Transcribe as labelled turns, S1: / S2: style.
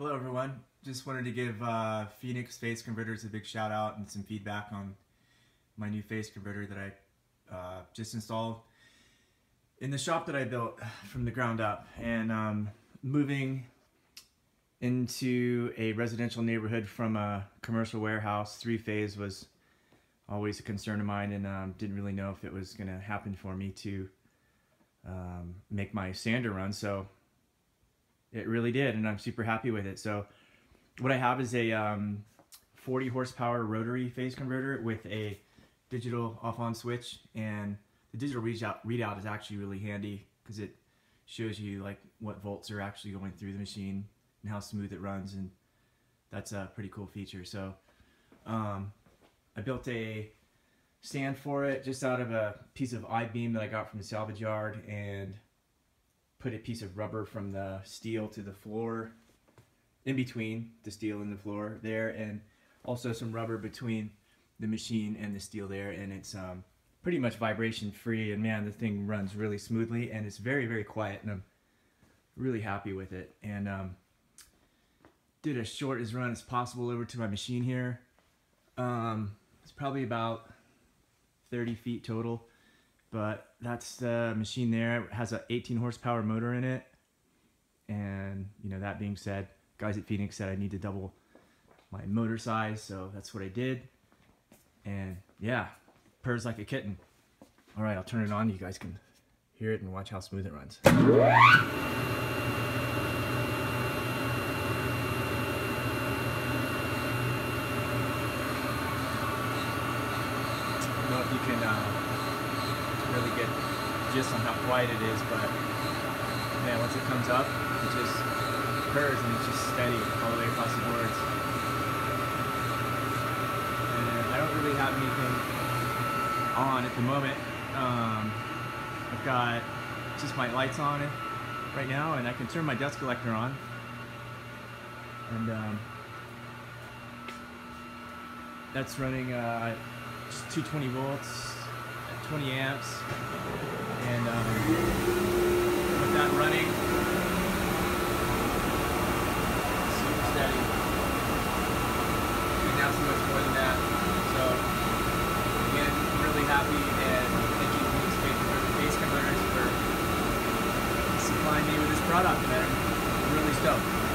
S1: Hello everyone. Just wanted to give uh, Phoenix Phase Converters a big shout out and some feedback on my new phase converter that I uh, just installed in the shop that I built from the ground up. And um, moving into a residential neighborhood from a commercial warehouse, three phase was always a concern of mine and um, didn't really know if it was going to happen for me to um, make my sander run. So it really did, and I'm super happy with it. So what I have is a um, 40 horsepower rotary phase converter with a digital off-on switch, and the digital readout, readout is actually really handy because it shows you like what volts are actually going through the machine and how smooth it runs, and that's a pretty cool feature. So um, I built a stand for it just out of a piece of I-beam that I got from the salvage yard and put a piece of rubber from the steel to the floor in between the steel and the floor there and also some rubber between the machine and the steel there and it's um, pretty much vibration free and man the thing runs really smoothly and it's very very quiet and I'm really happy with it and um, did as short as run as possible over to my machine here. Um, it's probably about 30 feet total but that's the machine there. It has an 18 horsepower motor in it. And, you know, that being said, guys at Phoenix said I need to double my motor size, so that's what I did. And yeah, purrs like a kitten. All right, I'll turn it on. You guys can hear it and watch how smooth it runs. You can uh, really get gist on how quiet it is, but man, once it comes up, it just purrs and it's just steady all the way across the boards. And I don't really have anything on at the moment. Um, I've got just my lights on it right now, and I can turn my dust collector on. And um, that's running uh, 220 volts 20 amps. And um, with that running, super steady. And now so much more than that. So again, really happy and thank you to Phase Converters for supplying me with this product, man. I'm really stoked.